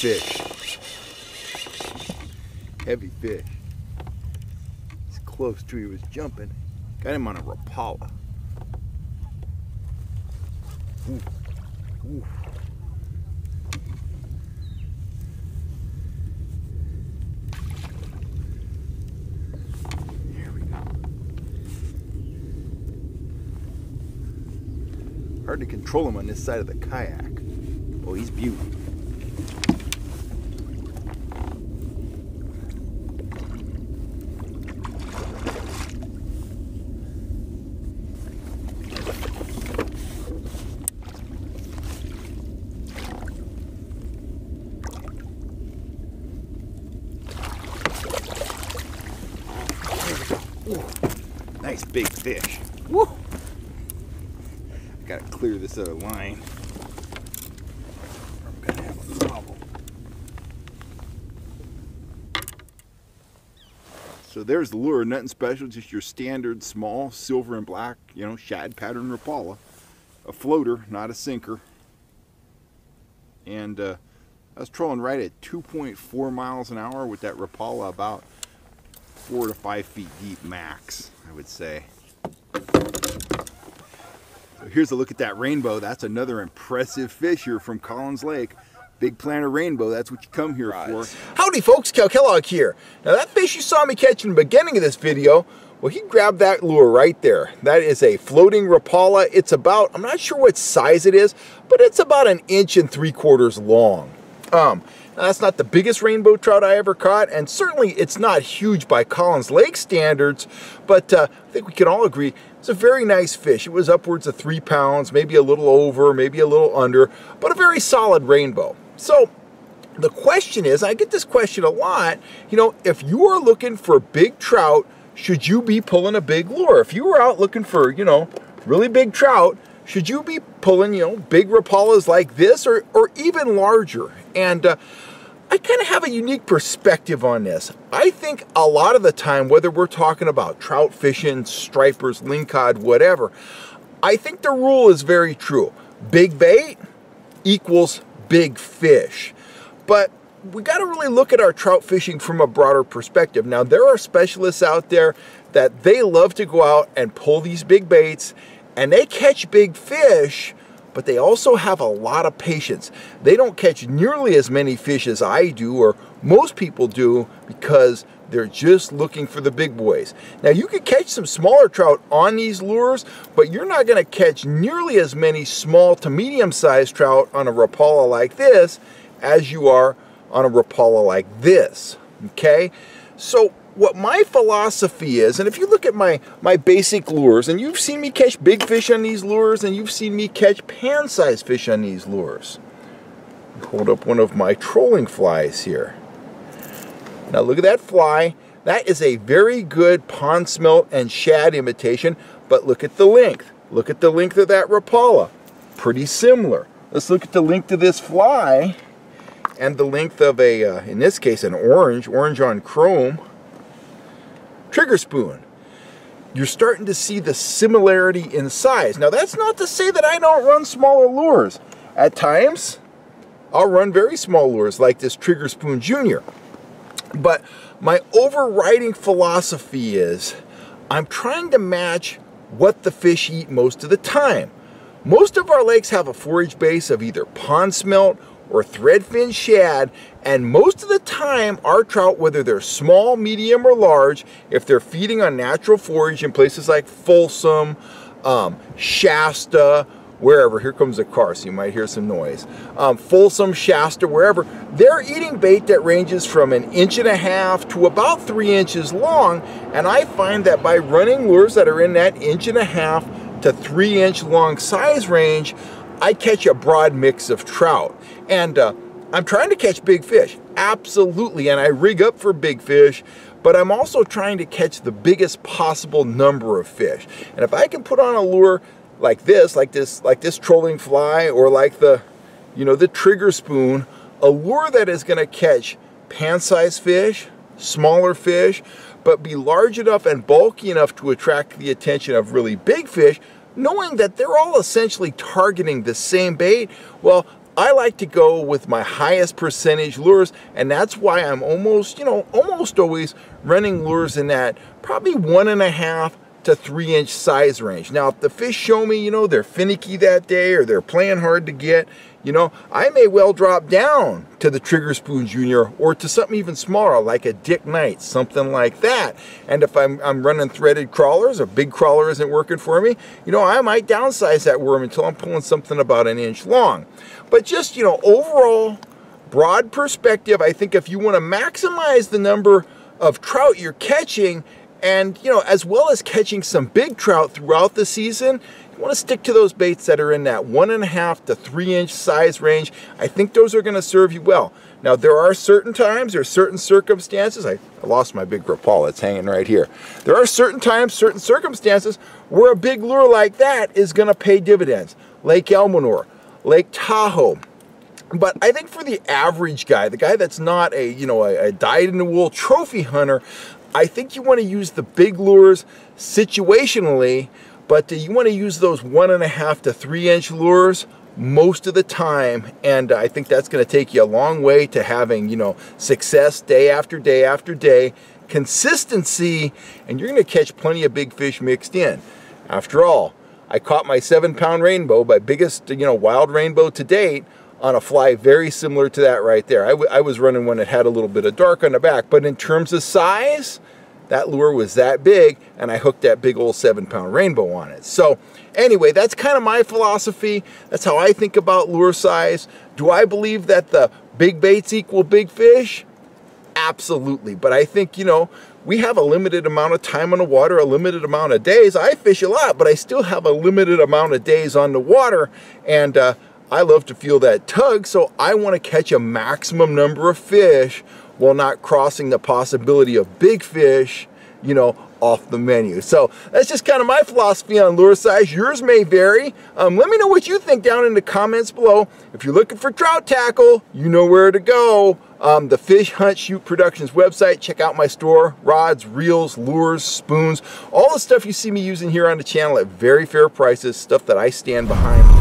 fish. Heavy fish. He's close to, he was jumping. Got him on a Rapala. Ooh. Ooh. Here we go. Hard to control him on this side of the kayak. Oh, he's beauty. Nice big fish. Woo! Gotta clear this other line. I'm gonna have a problem. So there's the lure, nothing special, just your standard small silver and black, you know, shad pattern Rapala. A floater, not a sinker. And uh, I was trolling right at 2.4 miles an hour with that Rapala about four to five feet deep max, I would say. So here's a look at that rainbow. That's another impressive fish here from Collins Lake. Big planter rainbow, that's what you come here for. Howdy folks, Cal Kellogg here. Now that fish you saw me catch in the beginning of this video, well he grabbed that lure right there. That is a floating Rapala. It's about, I'm not sure what size it is, but it's about an inch and three quarters long. Um, now that's not the biggest rainbow trout I ever caught, and certainly it's not huge by Collins Lake standards, but uh, I think we can all agree it's a very nice fish. It was upwards of three pounds, maybe a little over, maybe a little under, but a very solid rainbow. So the question is, I get this question a lot, you know, if you are looking for big trout, should you be pulling a big lure? If you were out looking for, you know, really big trout, should you be pulling, you know, big Rapalas like this or, or even larger? And uh, I kind of have a unique perspective on this. I think a lot of the time, whether we're talking about trout fishing, stripers, lingcod, whatever, I think the rule is very true. Big bait equals big fish. But we got to really look at our trout fishing from a broader perspective. Now, there are specialists out there that they love to go out and pull these big baits and they catch big fish, but they also have a lot of patience. They don't catch nearly as many fish as I do or most people do because they're just looking for the big boys. Now you can catch some smaller trout on these lures, but you're not gonna catch nearly as many small to medium sized trout on a Rapala like this as you are on a Rapala like this, okay? So what my philosophy is, and if you look at my, my basic lures, and you've seen me catch big fish on these lures, and you've seen me catch pan-sized fish on these lures. Hold up one of my trolling flies here. Now look at that fly. That is a very good pond smelt and shad imitation, but look at the length. Look at the length of that Rapala. Pretty similar. Let's look at the length of this fly and the length of a, uh, in this case, an orange, orange on chrome trigger spoon. You're starting to see the similarity in size. Now that's not to say that I don't run smaller lures. At times, I'll run very small lures like this Trigger Spoon Junior. But my overriding philosophy is I'm trying to match what the fish eat most of the time. Most of our lakes have a forage base of either pond smelt or threadfin shad, and most of the time our trout, whether they're small, medium, or large, if they're feeding on natural forage in places like Folsom, um, Shasta, wherever, here comes a car, so you might hear some noise, um, Folsom, Shasta, wherever, they're eating bait that ranges from an inch and a half to about three inches long, and I find that by running lures that are in that inch and a half to three inch long size range, I catch a broad mix of trout. And uh, I'm trying to catch big fish, absolutely, and I rig up for big fish, but I'm also trying to catch the biggest possible number of fish. And if I can put on a lure like this, like this, like this trolling fly, or like the, you know, the trigger spoon, a lure that is gonna catch pan-sized fish, smaller fish, but be large enough and bulky enough to attract the attention of really big fish, knowing that they're all essentially targeting the same bait, well, I like to go with my highest percentage lures, and that's why I'm almost, you know, almost always running lures in that probably one and a half to three inch size range. Now, if the fish show me, you know, they're finicky that day or they're playing hard to get, you know, I may well drop down to the Trigger Spoon Junior or to something even smaller like a Dick Nite, something like that. And if I'm, I'm running threaded crawlers, a big crawler isn't working for me, you know, I might downsize that worm until I'm pulling something about an inch long. But just, you know, overall, broad perspective, I think if you want to maximize the number of trout you're catching, and, you know, as well as catching some big trout throughout the season, you want to stick to those baits that are in that one and a half to three inch size range. I think those are going to serve you well. Now, there are certain times, there are certain circumstances. I, I lost my big Rapala, it's hanging right here. There are certain times, certain circumstances where a big lure like that is going to pay dividends. Lake Almanor, Lake Tahoe, but I think for the average guy, the guy that's not a, you know, a, a dyed-in-the-wool trophy hunter, I think you want to use the big lures situationally, but you want to use those one and a half to three inch lures most of the time? And I think that's going to take you a long way to having you know success day after day after day consistency and you're going to catch plenty of big fish mixed in. After all I caught my seven pound rainbow my biggest you know wild rainbow to date on a fly very similar to that right there. I, I was running one that had a little bit of dark on the back, but in terms of size, that lure was that big and I hooked that big old seven pound rainbow on it. So anyway, that's kind of my philosophy. That's how I think about lure size. Do I believe that the big baits equal big fish? Absolutely. But I think, you know, we have a limited amount of time on the water, a limited amount of days. I fish a lot, but I still have a limited amount of days on the water. And uh, I love to feel that tug, so I want to catch a maximum number of fish while not crossing the possibility of big fish, you know, off the menu. So that's just kind of my philosophy on lure size. Yours may vary. Um, let me know what you think down in the comments below. If you're looking for trout tackle, you know where to go. Um, the Fish Hunt Shoot Productions website. Check out my store. Rods, reels, lures, spoons, all the stuff you see me using here on the channel at very fair prices. Stuff that I stand behind.